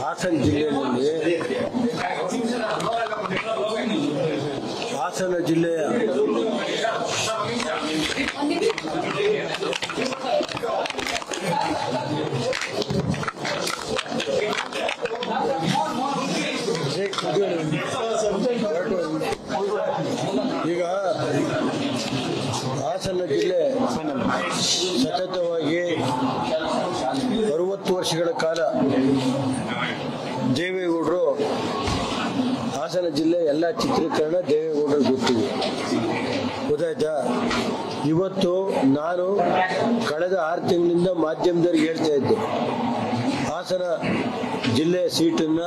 ಹಾಸನ ಜಿಲ್ಲೆಯಲ್ಲಿ ಹಾಸನ ಜಿಲ್ಲೆಯ ಈಗ ಹಾಸನ ಜಿಲ್ಲೆ ಸತತವಾಗಿ ಅರವತ್ತು ವರ್ಷಗಳ ಕಾಲ ದೇವೇಗೌಡರು ಹಾಸನ ಜಿಲ್ಲೆ ಎಲ್ಲ ಚಿತ್ರೀಕರಣ ದೇವೇಗೌಡರು ಗೊತ್ತಿದೆ ಗೊತ್ತಾಯ್ತಾ? ಇವತ್ತು ನಾನು ಕಳೆದ ಆರು ತಿಂಗಳಿಂದ ಮಾಧ್ಯಮದವ್ರಿಗೆ ಹೇಳ್ತಾ ಇದ್ದೆ. ಹಾಸನ ಜಿಲ್ಲೆಯ ಸೀಟನ್ನ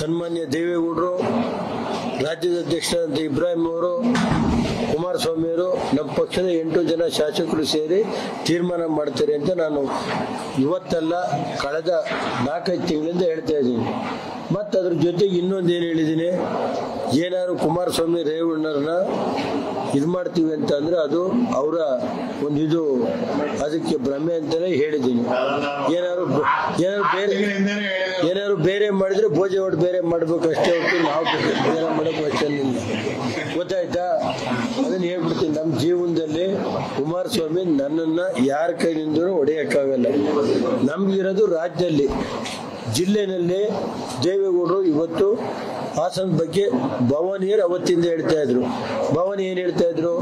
ಸನ್ಮಾನ್ಯ ದೇವೇಗೌಡರು, ರಾಜ್ಯದ ಅಧ್ಯಕ್ಷರಾದಂಥ ಇಬ್ರಾಹಿಂ ಅವರು ಕುಮಾರಸ್ವಾಮಿ ಅವರು ನಮ್ಮ ಪಕ್ಷದ ಎಂಟು ಜನ ಶಾಸಕರು ಸೇರಿ ತೀರ್ಮಾನ ಮಾಡ್ತಾರೆ ಅಂತ ನಾನು ಇವತ್ತಲ್ಲ ಕಳೆದ ನಾಲ್ಕೈದು ತಿಂಗಳಿಂದ ಹೇಳ್ತಾ ಇದ್ದೀನಿ. ಮತ್ತು ಅದ್ರ ಜೊತೆಗೆ ಇನ್ನೊಂದು ಏನು ಹೇಳಿದ್ದೀನಿ? ಏನಾದ್ರು ಕುಮಾರಸ್ವಾಮಿ ರೇವಣ್ಣರನ್ನ ಇದು ಮಾಡ್ತೀವಿ ಅಂತ ಅಂದ್ರೆ ಅದು ಅವರ ಒಂದು ಇದು ಅದಕ್ಕೆ ಭ್ರಮೆ ಅಂತಲೇ ಹೇಳಿದ್ದೀನಿ. ಏನಾದ್ರು ಏನಾದ್ರು ಬೇರೆ ಏನಾದ್ರು ಬೇರೆ ಮಾಡಿದ್ರೆ ಒಟ್ಟು ಬೇರೆ ಮಾಡ್ಬೇಕು ಅಷ್ಟೇ ಹೊರತು ನಾವು ಬೇರೆ ಮಾಡೋಕೆ ಗೊತ್ತಾಯ್ತಾ? ಅದನ್ನ ಹೇಳ್ಬಿಡ್ತೀನಿ. ನಮ್ಮ ಜೀವನದಲ್ಲಿ ಕುಮಾರಸ್ವಾಮಿ ನನ್ನನ್ನ ಯಾರ ಕೈನಿಂದಲೂ ಹೊಡೆಯಕ್ಕಾಗಲ್ಲ ನಮ್ಗಿರೋದು ರಾಜ್ಯದಲ್ಲಿ. ಜಿಲ್ಲೆನಲ್ಲಿ ದೇವೇಗೌಡರು ಇವತ್ತು ಹಾಸನ ಬಗ್ಗೆ ಭವಾನಿಯರು ಅವತ್ತಿಂದ ಹೇಳ್ತಾ ಇದ್ರು. ಭವಾನಿ ಏನ್ ಹೇಳ್ತಾ ಇದ್ರು?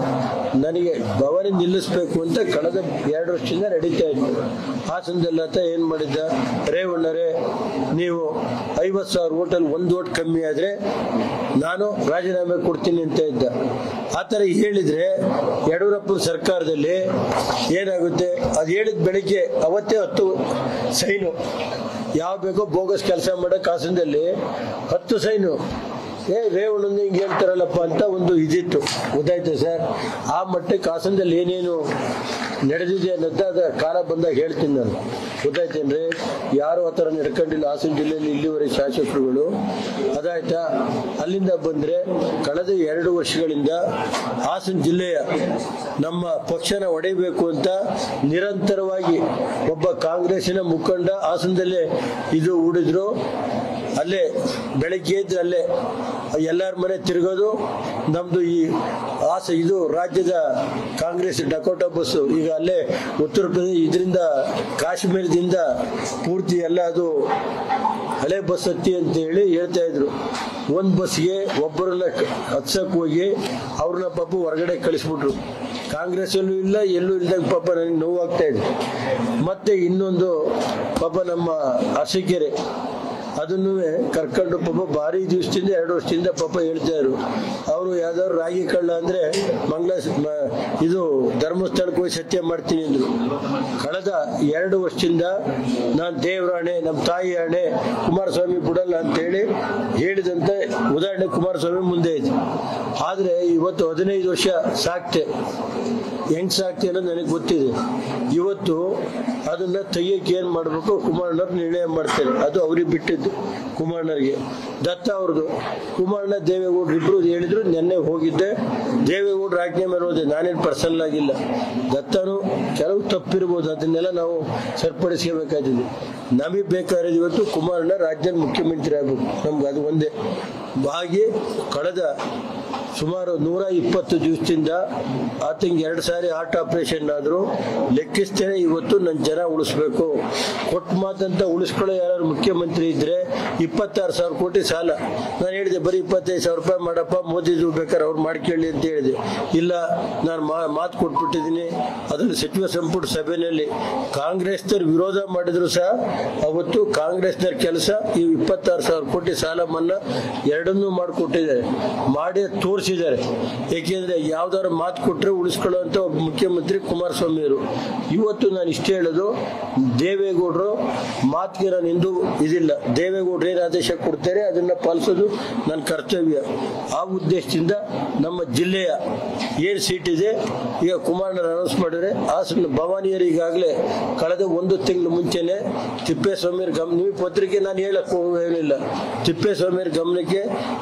ನನಗೆ ಭವಾನಿ ನಿಲ್ಲಿಸ್ಬೇಕು ಅಂತ ಕಳೆದ ಎರಡು ವರ್ಷದಿಂದ ನಡೀತಾ ಇದ್ರು. ಹಾಸನದಲ್ಲತ್ತ ಏನ್ ಮಾಡಿದ್ದ? ರೇವಣ್ಣರೇ ನೀವು ಐವತ್ತು ಸಾವಿರ ಓಟಲ್ಲಿ ಒಂದು ಓಟ್ ಕಮ್ಮಿ ಆದ್ರೆ ನಾನು ರಾಜೀನಾಮೆ ಕೊಡ್ತೀನಿ ಅಂತ ಇದ್ದ. ಆ ಥರ ಹೇಳಿದ್ರೆ ಯಡಿಯೂರಪ್ಪ ಸರ್ಕಾರದಲ್ಲಿ ಏನಾಗುತ್ತೆ? ಅದು ಹೇಳಿದ ಬೆಳಿಗ್ಗೆ ಅವತ್ತೇ ಹತ್ತು ಸೈನು. ಯಾವ ಬೇಕೋ ಬೋಗಸ್ ಕೆಲಸ ಮಾಡೋ ಕಾಸಿನಲ್ಲಿ ಹತ್ತು ಸೈನು. ಏ, ರೇವಣ್ಣನ ಹಿಂಗೆ ಹೇಳ್ತಾರಲ್ಲಪ್ಪ ಅಂತ ಒಂದು ಇದಿತ್ತು. ಗೊತ್ತಾಯ್ತು ಸರ್? ಆ ಮಟ್ಟಕ್ಕೆ ಹಾಸನದಲ್ಲಿ ಏನೇನು ನಡೆದಿದೆ ಅನ್ನೋದು ಅದ ಕಾಲ ಬಂದಾಗ ಹೇಳ್ತೀನಿ ನಾನು. ಗೊತ್ತಾಯ್ತೇನ್ರಿ? ಯಾರು ಆ ಥರ ನಡ್ಕೊಂಡಿಲ್ಲ ಹಾಸನ ಜಿಲ್ಲೆಯಲ್ಲಿ ಇಲ್ಲಿವರೆಗೆ ಶಾಸಕರುಗಳು. ಅದಾಯ್ತಾ? ಅಲ್ಲಿಂದ ಬಂದ್ರೆ ಕಳೆದ ಎರಡು ವರ್ಷಗಳಿಂದ ಹಾಸನ ಜಿಲ್ಲೆಯ ನಮ್ಮ ಪಕ್ಷನ ಒಡೆಯಬೇಕು ಅಂತ ನಿರಂತರವಾಗಿ ಒಬ್ಬ ಕಾಂಗ್ರೆಸ್ಸಿನ ಮುಖಂಡ ಹಾಸನದಲ್ಲೇ ಇದು ಹೂಡಿದ್ರು. ಅಲ್ಲೇ ಬೆಳಗ್ಗೆ ಎದ್ದು ಅಲ್ಲೇ ಎಲ್ಲರ ಮನೆ ತಿರುಗೋದು. ನಮ್ದು ಈ ಆಸೆ, ಇದು ರಾಜ್ಯದ ಕಾಂಗ್ರೆಸ್ ಡಕೋಟಾ ಬಸ್ಸು. ಈಗ ಅಲ್ಲೇ ಉತ್ತರ ಪ್ರದೇಶ, ಇದರಿಂದ ಕಾಶ್ಮೀರದಿಂದ ಪೂರ್ತಿ ಎಲ್ಲ ಅದು ಹಳೆ ಬಸ್ ಹತ್ತಿ ಅಂತ ಹೇಳಿ ಹೇಳ್ತಾ ಇದ್ರು. ಒಂದ್ ಬಸ್ಗೆ ಒಬ್ಬರನ್ನ ಹತ್ಸಕ್ ಹೋಗಿ ಅವ್ರನ್ನ ಪಾಪ ಹೊರಗಡೆ ಕಳಿಸ್ಬಿಟ್ರು. ಕಾಂಗ್ರೆಸ್ ಅಲ್ಲೂ ಇಲ್ಲ, ಎಲ್ಲೂ ಇಲ್ದಾಗ ಪಾಪ ನನಗೆ ನೋವಾಗ್ತಾ ಇದೆ. ಮತ್ತೆ ಇನ್ನೊಂದು ಪಾಪ ನಮ್ಮ ಅರಸೀಕೆರೆ. ಅದನ್ನು ಕರ್ಕೊಂಡು ಪಾಪ ಭಾರಿ ದಿವಸದಿಂದ ಎರಡು ವರ್ಷದಿಂದ ಪಾಪ ಹೇಳ್ತಾ ಇದ್ರು. ಅವರು ಯಾವ್ದಾದ್ರು ರಾಗಿ ಕಳ್ಳ ಅಂದ್ರೆ ಮಂಗಳ ಇದು ಧರ್ಮಸ್ಥಳಕ್ಕೆ ಹೋಗಿ ಸತ್ಯ ಮಾಡ್ತೀನಿ ಅಂದ್ರು. ಕಳೆದ ಎರಡು ವರ್ಷದಿಂದ ನಾನು ದೇವರಾಣೆ ನಮ್ಮ ತಾಯಿ ಆಣೆ, ಕುಮಾರಸ್ವಾಮಿ ಬಿಡಲ್ಲ ಅಂತ ಹೇಳಿ ಹೇಳಿದಂತ ಉದಾಹರಣೆ ಕುಮಾರಸ್ವಾಮಿ ಮುಂದೆ ಇದೆ. ಆದ್ರೆ ಇವತ್ತು ಹದಿನೈದು ವರ್ಷ ಸಾಕ್ತೆ. ಹೆಂಗ್ ಸಾಕ್ತೆ ಅನ್ನೋದು ನನಗೆ ಗೊತ್ತಿದೆ. ಇವತ್ತು ಅದನ್ನ ತೆಗಿಯಕ್ಕೆ ಏನ್ ಮಾಡ್ಬೇಕು? ಕುಮಾರಣ್ಣವ್ರು ನಿರ್ಣಯ ಮಾಡ್ತಾರೆ. ಅದು ಅವ್ರಿಗೆ ಬಿಟ್ಟಿದ್ದು. ಕುಮಾರಣ್ಣರಿಗೆ ದತ್ತ ಅವ್ರದ್ದು. ಕುಮಾರಣ್ಣ ದೇವೇಗೌಡರು ಇಬ್ರು ಹೇಳಿದ್ರು, ನೆನ್ನೆ ಹೋಗಿದ್ದೆ. ದೇವೇಗೌಡರು ಆಜ್ಞೆ ಮೇಲೆ ನಾನೇನು ಪರ್ಸನಲ್ ಆಗಿಲ್ಲ. ದತ್ತನು ಕೆಲವು ತಪ್ಪಿರ್ಬೋದು. ಅದನ್ನೆಲ್ಲ ನಾವು ಸರಿಪಡಿಸ್ಕೋಬೇಕಾಗಿದೆ ನಮಗೆ ಬೇಕಾಗಿರೋದು ಇವತ್ತು ಕುಮಾರಣ್ಣ ರಾಜ್ಯದ ಮುಖ್ಯಮಂತ್ರಿ ಆಗ್ಬೇಕು ನಮ್ಗೆ ಅದು ಒಂದೇ. ಹಾಗೆ ಕಳೆದ ಸುಮಾರು ನೂರ ಇಪ್ಪತ್ತು ದಿವಸದಿಂದ ಆತಂಗೆ ಎರಡು ಸಾರಿ ಹಾರ್ಟ್ ಆಪರೇಷನ್ ಆದರೂ ಲೆಕ್ಕಿಸ್ತೇನೆ, ಇವತ್ತು ನನ್ನ ಜನ ಉಳಿಸ್ಬೇಕು. ಕೊಟ್ಟು ಮಾತಂತ ಉಳಿಸ್ಕೊಳ್ಳೋ ಯಾರು ಮುಖ್ಯಮಂತ್ರಿ ಇದ್ರೆ ಇಪ್ಪತ್ತಾರು ಸಾವಿರ ಕೋಟಿ ಸಾಲ. ನಾನು ಹೇಳಿದೆ, ಬರೀ ಇಪ್ಪತ್ತೈದು ಸಾವಿರ ರೂಪಾಯಿ ಮಾಡಪ್ಪ ಮೋದಿ ಬೇಕಾದ್ರೆ ಅವ್ರು ಮಾಡ್ಕೊಳ್ಳಿ ಅಂತ ಹೇಳಿದೆ. ಇಲ್ಲ, ನಾನು ಮಾತು ಕೊಟ್ಬಿಟ್ಟಿದ್ದೀನಿ. ಅದನ್ನು ಸಚಿವ ಸಂಪುಟ ಸಭೆಯಲ್ಲಿ ಕಾಂಗ್ರೆಸ್ನವ್ರು ವಿರೋಧ ಮಾಡಿದ್ರು ಸಹ, ಅವತ್ತು ಕಾಂಗ್ರೆಸ್ನವ್ರ ಕೆಲಸ ಈ ಇಪ್ಪತ್ತಾರು ಸಾವಿರ ಕೋಟಿ ಸಾಲ ಮನ್ನಾ ಎರಡನ್ನೂ ಮಾಡಿಕೊಟ್ಟಿದ್ದಾರೆ, ಮಾಡಿ ತೋರಿಸಿದ್ದಾರೆ. ಏಕೆಂದ್ರೆ ಯಾವ್ದಾದ್ರು ಮಾತು ಕೊಟ್ಟರೆ ಉಳಿಸ್ಕೊಳ್ಳುವಂತ ಒಬ್ಬ ಮುಖ್ಯಮಂತ್ರಿ ಕುಮಾರಸ್ವಾಮಿ ಅವರು ಇವತ್ತು ನಾನು ಇಷ್ಟೇ ಹೇಳೋದು, ದೇವೇಗೌಡರು ಮಾತಿಗೆ ನಾನು ಇಂದು ಇದಿಲ್ಲ. ದೇವೇಗೌಡರು ಏನು ಆದೇಶ ಕೊಡ್ತಾರೆ, ಅದನ್ನ ಪಾಲಿಸೋದು ನನ್ನ ಕರ್ತವ್ಯ. ಆ ಉದ್ದೇಶದಿಂದ ನಮ್ಮ ಜಿಲ್ಲೆಯ ಏನು ಸೀಟ್ ಇದೆ. ಈಗ ಕುಮಾರನವರು ಅನೌನ್ಸ್ ಮಾಡಿದ್ರೆ, ಹಾಸನ ಭವಾನಿಯರು ಈಗಾಗಲೇ ಕಳೆದ ಒಂದು ತಿಂಗಳು ಮುಂಚೆನೆ ತಿಪ್ಪೇಸ್ವಾಮಿಯರ ಗಮನ ಪತ್ರಿಕೆ ನಾನು ಹೇಳಕ್ ಹೋಗೇನಿಲ್ಲ ತಿಪ್ಪೇಸ್ವಾಮಿಯರ ಗಮನಕ್ಕೆ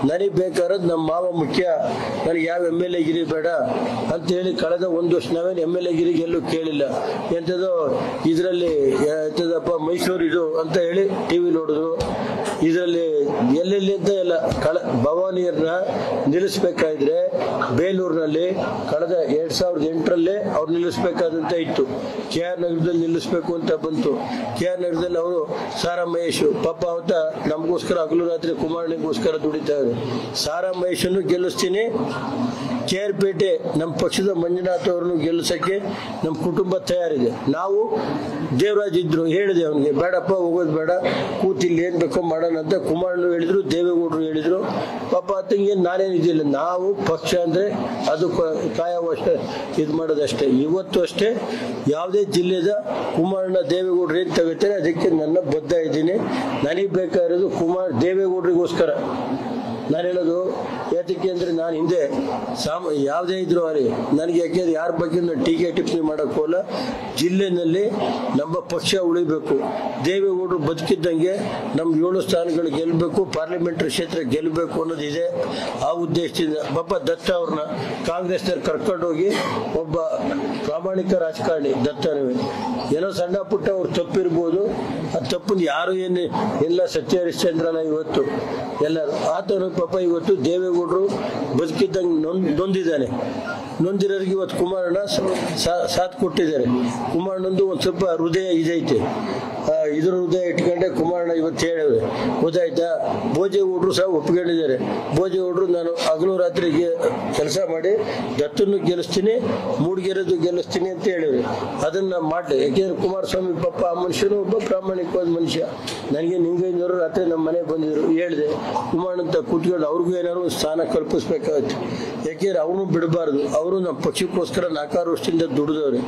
ನನಗೆ ಬೇಕಾದ ನಮ್ಮ ಮಾವ ಮುಖ್ಯ. ನನಗೆ ಯಾವ ಎಂ ಎಲ್ ಎ ಗಿರಿ ಬೇಡ ಅಂತ ಹೇಳಿ ಕಳೆದ ಒಂದು ವರ್ಷ ನಾವೇನು ಎಂ ಎಲ್ ಎ ಗಿರಿಗೆ ಎಲ್ಲೂ ಕೇಳಿಲ್ಲ. ಎಂಥದೋ ಇದರಲ್ಲಿ ಎಂಥದಪ್ಪ ಮೈಸೂರು ಇದು ಅಂತ ಹೇಳಿ ಟಿವಿ ನೋಡಿದ್ರು. ಇದರಲ್ಲಿ ಎಲ್ಲೆಲ್ಲಿ ಅಂತ ಎಲ್ಲ ಕಳ, ಭವಾನಿಯರ್ನ ನಿಲ್ಲಿಸ್ಬೇಕಾದ್ರೆ ಬೇಲೂರಿನಲ್ಲಿ ಕಳೆದ ಎರಡ್ ಸಾವಿರದ ಎಂಟರಲ್ಲೇ ಅವ್ರು ನಿಲ್ಲಿಸ್ಬೇಕಾದಂತ ಇತ್ತು. ಕೆ ಆರ್ ನಗರದಲ್ಲಿ ನಿಲ್ಲಿಸ್ಬೇಕು ಅಂತ ಬಂತು. ಕೆ ಆರ್ ನಗರದಲ್ಲಿ ಅವರು ಸಾರಾ ಮಹೇಶ್ ಪಾಪ ಅಂತ ನಮಗೋಸ್ಕರ ಹಗಲು ರಾತ್ರಿ ಕುಮಾರನಿಗೋಸ್ಕರ ದುಡಿತಾರೆ ಸಾರಾ ಮಹೇಶನ್ನು ಗೆಲ್ಲಿಸ್ತೀನಿ. ಕೆ ಪೇಟೆ ನಮ್ಮ ಪಕ್ಷದ ಮಂಜುನಾಥ್ ಅವ್ರನ್ನು ಗೆಲ್ಲಿಸಕ್ಕೆ ನಮ್ಮ ಕುಟುಂಬ ತಯಾರಿದೆ. ನಾವು ದೇವರಾಜ್ ಇದ್ರು, ಹೇಳಿದೆ ಅವನಿಗೆ, ಬೇಡಪ್ಪ, ಹೋಗೋದು ಬೇಡ. ಕೂತಿಲ್ಲಿ ಏನು ಬೇಕೋ ಮಾಡೋಣ ಅಂತ ಕುಮಾರನು ಹೇಳಿದ್ರು, ದೇವೇಗೌಡರು ಹೇಳಿದ್ರು. ಪಾಪ ಆತಂಗೆ ನಾನೇನು ಇದಿಲ್ಲ ನಾವು ಪಕ್ಷ ಅಂದ್ರೆ ಅದು ಕ- ಕಾಯವಷ್ಟೇ ಇದು ಮಾಡೋದಷ್ಟೇ. ಇವತ್ತು ಅಷ್ಟೇ ಯಾವುದೇ ಜಿಲ್ಲೆದ ಕುಮಾರನ ದೇವೇಗೌಡರು ಏನು ತಗೋತಾರೆ, ಅದಕ್ಕೆ ನನ್ನ ಬದ್ಧ ಇದ್ದೀನಿ. ನನಗೆ ಬೇಕಾಗಿರೋದು ಕುಮಾರ್, ದೇವೇಗೌಡರಿಗೋಸ್ಕರ. ನಾನು ಹೇಳೋದು ಯಾತಕ್ಕೆ ಅಂದರೆ ನಾನು ಹಿಂದೆ ಸಾಮ, ಯಾವುದೇ ಇದ್ರು ಅರಿ ನನಗೆ ಯಾಕೆಂದ್ರೆ ಯಾರ ಬಗ್ಗೆ ಟೀಕೆ ಟಿಪ್ಪಣಿ ಮಾಡಕ್ ಹೋಗಲ್ಲ. ಜಿಲ್ಲೆನಲ್ಲಿ ನಮ್ಮ ಪಕ್ಷ ಉಳಿಬೇಕು. ದೇವೇಗೌಡರು ಬದುಕಿದ್ದಂಗೆ ನಮ್ಮ ಏಳು ಸ್ಥಾನಗಳು ಗೆಲ್ಲಬೇಕು, ಪಾರ್ಲಿಮೆಂಟ್ರಿ ಕ್ಷೇತ್ರ ಗೆಲ್ಲಬೇಕು ಅನ್ನೋದಿದೆ ಆ ಉದ್ದೇಶದಿಂದ ಬಾಬಾ ದತ್ತ ಅವ್ರನ್ನ ಕಾಂಗ್ರೆಸ್ನವ್ರು ಕರ್ಕೊಂಡೋಗಿ ಒಬ್ಬ ಪ್ರಾಮಾಣಿಕ ರಾಜಕಾರಣಿ ದತ್ತನವೇ. ಏನೋ ಸಣ್ಣ ಪುಟ್ಟ ಅವ್ರು ತಪ್ಪಿರ್ಬೋದು. ಆ ತಪ್ಪನ್ನು ಯಾರು ಏನು, ಎಲ್ಲ ಸತ್ಯ ಹರಿಶ್ಚಂದ್ರನ ಇವತ್ತು ಎಲ್ಲರೂ. ಆತನು ಪಾಪ ಇವತ್ತು ದೇವೇಗೌಡರು ಬದುಕಿದ್ದಂಗೆ ನೊಂದ್ ನೊಂದಿದ್ದಾನೆ. ನೊಂದಿರೋರಿಗೆ ಇವತ್ತು ಕುಮಾರಣ್ಣ ಸಾಥ್ ಕೊಟ್ಟಿದ್ದಾರೆ. ಕುಮಾರಣ್ಣಂದು ಒಂದು ಸ್ವಲ್ಪ ಹೃದಯ ಇದೈತೆ. ಇದ್ರ ಹೃದಯ ಇಟ್ಕೊಂಡೆ ಕುಮಾರಣ್ಣ ಇವತ್ತು ಹೇಳಿದ್ರೆ ಗೊತ್ತಾಯ್ತಾ? ಹುಡ್ರು ಸಹ ಒಪ್ಕೊಂಡಿದ್ದಾರೆ. ಹುಡ್ರು ನಾನು ಹಗಲು ರಾತ್ರಿಗೆ ಕೆಲಸ ಮಾಡಿ ದತ್ತನ್ನು ಗೆಲ್ಲಿಸ್ತೀನಿ, ಮೂಡಿಗೆರೆದು ಗೆಲ್ಲಿಸ್ತೀನಿ ಅಂತ ಹೇಳಿದ್ರು. ಅದನ್ನ ಮಾಡಿ ಯಾಕೆಂದ್ರೆ ಕುಮಾರಸ್ವಾಮಿ ಪಾಪ ಆ ಮನುಷ್ಯನು ಒಬ್ಬ ಪ್ರಾಮಾಣಿಕವಾದ ಮನುಷ್ಯ. ನನಗೆ ನಿಂಗೈನವರು ರಾತ್ರಿ ನಮ್ಮ ಮನೆಗೆ ಬಂದಿದ್ರು. ಹೇಳಿದೆ ಕುಮಾರಣ್ಣಂತ ಕೂತ್ಕೊಂಡು ಅವ್ರಿಗೂ ಏನಾದ್ರು ಸ್ಥಾನ ಕಲ್ಪಿಸ್ಬೇಕಾಗುತ್ತೆ. ಯಾಕೆಂದ್ರೆ ಅವನು ಬಿಡಬಾರ್ದು. ಅವರು ನಮ್ಮ ಪಕ್ಷಕ್ಕೋಸ್ಕರ ನಾಲ್ಕಾರು ವರ್ಷದಿಂದ ದುಡಿದವ್ರೆ.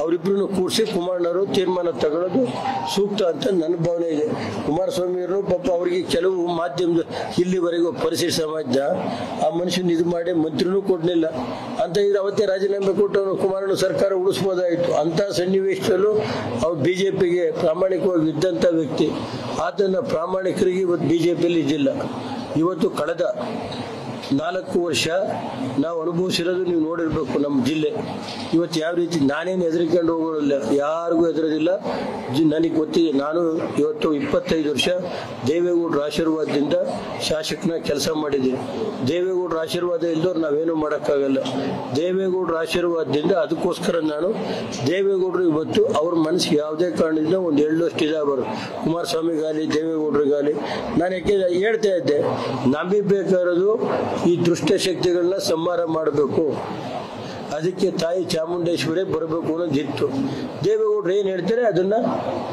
ಅವರಿಬ್ರು ಕೂರಿಸಿ ಕುಮಾರಣ್ಣವರು ತೀರ್ಮಾನ ತಗೊಳ್ಳೋದು ಸೂಕ್ತ ಅಂತ ನನ್ನ ಭಾವನೆ ಇದೆ. ಕುಮಾರಸ್ವಾಮಿಯವರು ಪಾಪ ಅವರಿಗೆ ಕೆಲವು ಮಾಧ್ಯಮದ ಇಲ್ಲಿವರೆಗೂ ಪರಿಸರ ಸಮಾಜ ಆ ಮನುಷ್ಯನ ಇದು ಮಾಡಿ ಮಂತ್ರಿನೂ ಕೊಡಲಿಲ್ಲ. ಅಂತ ಇದ್ರೆ ಅವತ್ತೇ ರಾಜೀನಾಮೆ ಕೊಟ್ಟು ಕುಮಾರಣ್ಣ ಸರ್ಕಾರ ಉಳಿಸ್ಬೋದಾಯಿತು. ಅಂತ ಸನ್ನಿವೇಶದಲ್ಲೂ ಅವ್ರು ಬಿಜೆಪಿಗೆ ಪ್ರಾಮಾಣಿಕವಾಗಿ ಇದ್ದಂಥ ವ್ಯಕ್ತಿ. ಆತನ ಪ್ರಾಮಾಣಿಕರಿಗೆ ಇವತ್ತು ಬಿಜೆಪಿಯಲ್ಲಿ ಇದ್ದಿಲ್ಲ. ಇವತ್ತು ಕಳೆದ ನಾಲ್ಕು ವರ್ಷ ನಾವು ಅನುಭವಿಸಿರೋದು ನೀವು ನೋಡಿರ್ಬೇಕು ನಮ್ಮ ಜಿಲ್ಲೆ. ಇವತ್ತು ಯಾವ ರೀತಿ ನಾನೇನು ಹೆದರಿಕೊಂಡು ಹೋಗೋದಿಲ್ಲ, ಯಾರಿಗೂ ಹೆದರೋದಿಲ್ಲ. ನನಗೆ ಗೊತ್ತಿದೆ, ನಾನು ಇವತ್ತು ಇಪ್ಪತ್ತೈದು ವರ್ಷ ದೇವೇಗೌಡರ ಆಶೀರ್ವಾದದಿಂದ ಶಾಸಕನ ಕೆಲಸ ಮಾಡಿದ್ದೀನಿ. ದೇವೇಗೌಡರ ಆಶೀರ್ವಾದ ಇಲ್ದವ್ರು ನಾವೇನು ಮಾಡೋಕ್ಕಾಗಲ್ಲ. ದೇವೇಗೌಡರ ಆಶೀರ್ವಾದದಿಂದ ಅದಕ್ಕೋಸ್ಕರ ನಾನು ದೇವೇಗೌಡರು ಇವತ್ತು ಅವ್ರ ಮನಸ್ಸಿಗೆ ಯಾವುದೇ ಕಾರಣದಿಂದ ಒಂದು ಎಳ್ಳಷ್ಟು ಇದಾಗಬಾರ್ದು. ಕುಮಾರಸ್ವಾಮಿಗಾಲಿ ದೇವೇಗೌಡರಿಗಾಲಿ ನಾನು ಯಾಕೆ ಹೇಳ್ತಾ ಇದ್ದೆ ನಮಗೆ ಬೇಕಾಗಿರೋದು ಈ ದುಷ್ಟ ಶಕ್ತಿಗಳನ್ನ ಸಂಹಾರ ಮಾಡಬೇಕು. ಅದಕ್ಕೆ ತಾಯಿ ಚಾಮುಂಡೇಶ್ವರಿ ಬರಬೇಕು ಅನ್ನೋದಿತ್ತು ದೇವೇಗೌಡರು ಏನು ಹೇಳ್ತಾರೆ? ಅದನ್ನ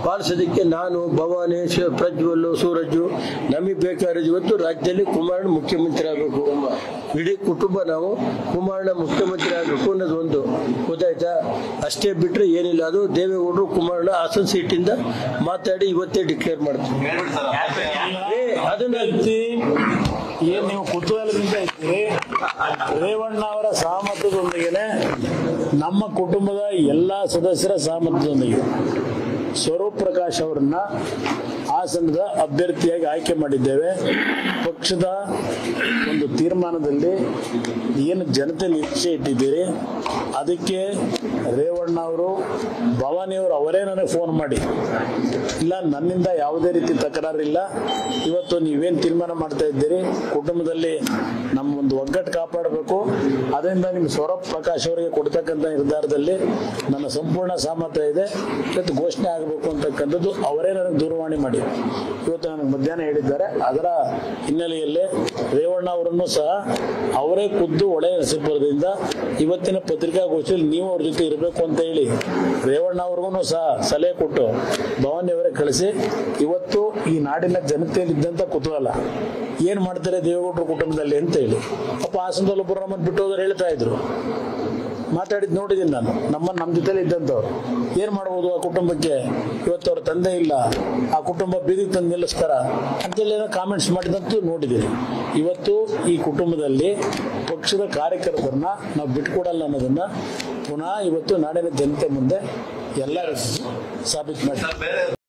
ಪಾಲಿಸೋದಕ್ಕೆ ನಾನು ಭವಾನಿ ಪ್ರಜ್ವಲ್ ಪ್ರಜ್ವಲ್ಲು ಸೂರಜು ನಮಗೆ ಬೇಕಾದ ಇವತ್ತು ರಾಜ್ಯದಲ್ಲಿ ಕುಮಾರಣ್ಣ ಮುಖ್ಯಮಂತ್ರಿ ಆಗಬೇಕು. ಇಡೀ ಕುಟುಂಬ ನಾವು ಕುಮಾರಣ್ಣ ಮುಖ್ಯಮಂತ್ರಿ ಆಗಬೇಕು ಅನ್ನೋದು ಒಂದು ಗೊತ್ತಾಯ್ತಾ? ಅಷ್ಟೇ ಬಿಟ್ಟರೆ ಏನಿಲ್ಲ. ಅದು ದೇವೇಗೌಡರು ಕುಮಾರಣ್ಣ ಹಾಸನ ಸೀಟಿಂದ ಮಾತಾಡಿ ಇವತ್ತೇ ಡಿಕ್ಲೇರ್ ಮಾಡ್ತಾರೆ. ಅದನ್ನ ಏನ್ ನೀವು ಕುತೂಹಲದಿಂದ ಇದ್ದೀರಿ? ರೇವಣ್ಣ ಅವರ ಸಹಮತದೊಂದಿಗೆನೆ ನಮ್ಮ ಕುಟುಂಬದ ಎಲ್ಲಾ ಸದಸ್ಯರ ಸಹಮತದೊಂದಿಗೆ ಸ್ವರೂಪ್ ಪ್ರಕಾಶ್ ಅವರನ್ನ ಹಾಸನದ ಅಭ್ಯರ್ಥಿಯಾಗಿ ಆಯ್ಕೆ ಮಾಡಿದ್ದೇವೆ. ಪಕ್ಷದ ಒಂದು ತೀರ್ಮಾನದಲ್ಲಿ ಏನು ಜನತೆ ನಿರೀಕ್ಷೆ ಇಟ್ಟಿದ್ದೀರಿ, ಅದಕ್ಕೆ ರೇವಣ್ಣ ಅವರು, ಭವಾನಿ ಅವರು ಅವರೇ ನನಗೆ ಫೋನ್ ಮಾಡಿ. ಇಲ್ಲ, ನನ್ನಿಂದ ಯಾವುದೇ ರೀತಿ ತಕರಾರಿಲ್ಲ. ಇವತ್ತು ನೀವೇನು ತೀರ್ಮಾನ ಮಾಡ್ತಾ ಇದ್ದೀರಿ? ಕುಟುಂಬದಲ್ಲಿ ನಮ್ಮ ಒಂದು ಒಗ್ಗಟ್ಟು ಕಾಪಾಡಬೇಕು. ಅದರಿಂದ ನಿಮ್ಮ ಸೌರಭ್ ಪ್ರಕಾಶ್ ಅವರಿಗೆ ಕೊಡ್ತಕ್ಕಂಥ ನಿರ್ಧಾರದಲ್ಲಿ ನನ್ನ ಸಂಪೂರ್ಣ ಸಾಮರ್ಥ್ಯ ಇದೆ. ಇವತ್ತು ಘೋಷಣೆ ಆಗಬೇಕು ಅಂತಕ್ಕಂಥದ್ದು ಅವರೇ ನನಗೆ ದೂರವಾಣಿ ಮಾಡಿ. ಇವತ್ತು ನನಗೆ ಮಧ್ಯಾಹ್ನ ಹೇಳಿದ್ದಾರೆ. ಅದರ ಹಿನ್ನೆಲೆಯಲ್ಲಿ ರೇವಣ್ಣ ಅವರನ್ನು ಸಹ ಅವರೇ ಖುದ್ದು ಒಳೆ ನರಸೀಪುರದಿಂದ ಇವತ್ತಿನ ಪತ್ರಿಕಾಗೋಷ್ಠಿಯಲ್ಲಿ ನೀವು ಅವ್ರ ಜೊತೆ ಇರಬೇಕು ಅಂತ ಹೇಳಿ ರೇವಣ್ಣ ಅವ್ರಿಗೂ ಸಹ ಸಲಹೆ ಕೊಟ್ಟು ಭವಾನಿ ಅವರೇ ಕಳಿಸಿ, ಇವತ್ತು ಈ ನಾಡಿನ ಜನತೆಯಲ್ಲಿ ಇದ್ದಂತ ಕುತೂಹಲ. ಏನ್ ಮಾಡ್ತಾರೆ ದೇವೇಗೌಡರ ಕುಟುಂಬದಲ್ಲಿ? ಅಂತ ಹೇಳಿ. ಅಪ್ಪ ಹಾಸನದಲ್ಲಿ ಒಬ್ಬರು ನಮ್ಮನ್ನು ಬಿಟ್ಟು ಹೋದ್ರೆ ಹೇಳ್ತಾ ಇದ್ರು. ಮಾತಾಡಿದ್ ನೋಡಿದ್ದೀನಿ ನಾನು. ನಮ್ಮ ನಮ್ಮ ಜೊತೆಲಿ ಇದ್ದಂಥವ್ರು ಏನ್ ಮಾಡ್ಬೋದು ಆ ಕುಟುಂಬಕ್ಕೆ? ಇವತ್ತು ಅವ್ರ ತಂದೆ ಇಲ್ಲ. ಆ ಕುಟುಂಬ ಬೀದಿ ತಂದು ನಿಲ್ಲಿಸ್ತಾರ? ಅಂತೇಳಿ ಏನೋ ಕಾಮೆಂಟ್ಸ್ ಮಾಡಿದಂತೂ ನೋಡಿದ್ದೀನಿ. ಇವತ್ತು ಈ ಕುಟುಂಬದಲ್ಲಿ ಪಕ್ಷದ ಕಾರ್ಯಕರ್ತರನ್ನ ನಾವು ಬಿಟ್ಕೊಡಲ್ಲ ಅನ್ನೋದನ್ನ ಪುನಃ ಇವತ್ತು ನಾಡಿನ ಜನತೆ ಮುಂದೆ ಎಲ್ಲ ಸಾಬೀತು ಮಾಡಿ.